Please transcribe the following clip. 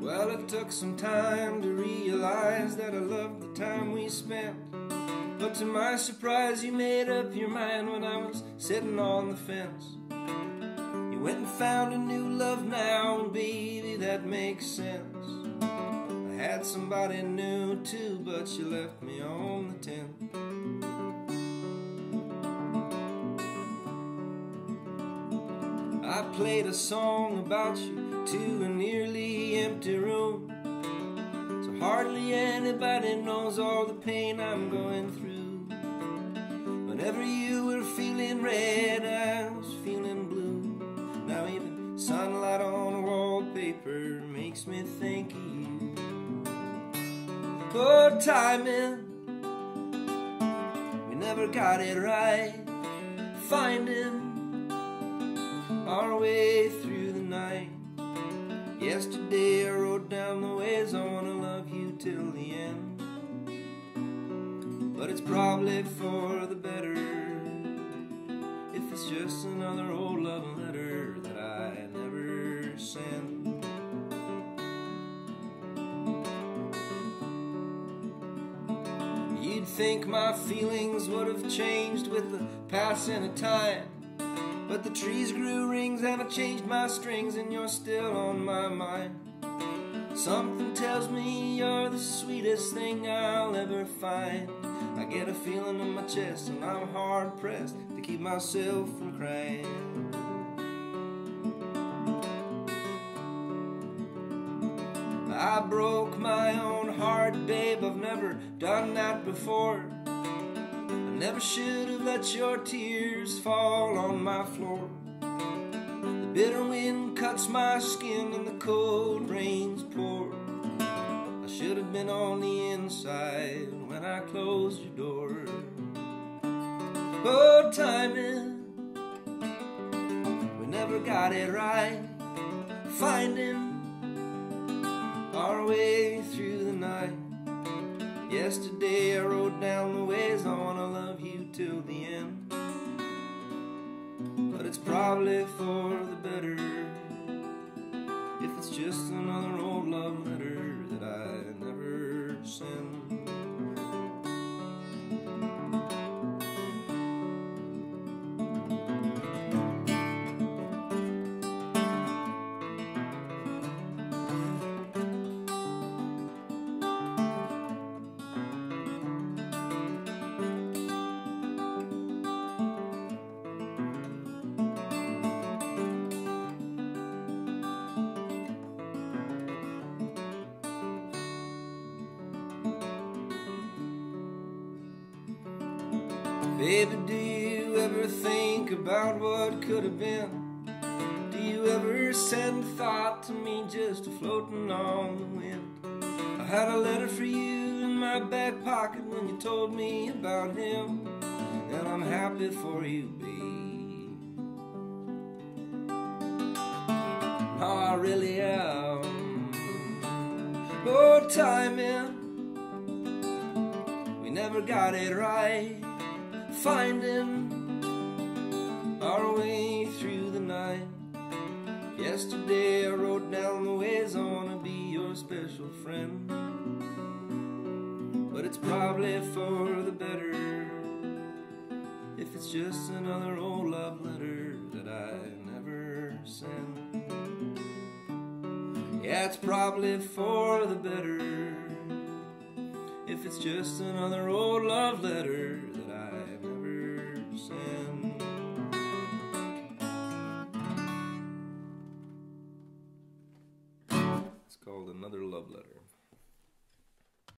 Well, it took some time to realize that I loved the time we spent. But to my surprise, you made up your mind when I was sitting on the fence. You went and found a new love now, and baby, that makes sense. I had somebody new too, but you left me on the tenth. I played a song about you to a nearly empty room. So hardly anybody knows all the pain I'm going through. Whenever you were feeling red, I was feeling blue. Now even sunlight on wallpaper makes me think of you. Oh, timing, we never got it right. Finding our way through the night. Yesterday I wrote down the ways I wanna love you till the end. But it's probably for the better if it's just another old love letter that I never send. You'd think my feelings would have changed with the passing of time. But the trees grew rings and I changed my strings and you're still on my mind. Something tells me you're the sweetest thing I'll ever find. I get a feeling in my chest and I'm hard pressed to keep myself from crying. I broke my own heart, babe, I've never done that before. Never should have let your tears fall on my floor. The bitter wind cuts my skin and the cold rains pour. I should have been on the inside when I closed your door. Oh, timing, we never got it right. Finding our way. Yesterday I wrote down the ways I wanna love you till the end. But it's probably for the better if it's just another old love letter that I never send. Baby, do you ever think about what could have been? Do you ever send a thought to me just floating on the wind? I had a letter for you in my back pocket when you told me about him, and I'm happy for you, babe. Oh, I really am. Oh, timing, we never got it right finding our way through the night. Yesterday I wrote down the ways I wanna be your special friend. But it's probably for the better if it's just another old love letter that I never send. Yeah, it's probably for the better if it's just another old love letter that I've sent. It's called Another Love Letter.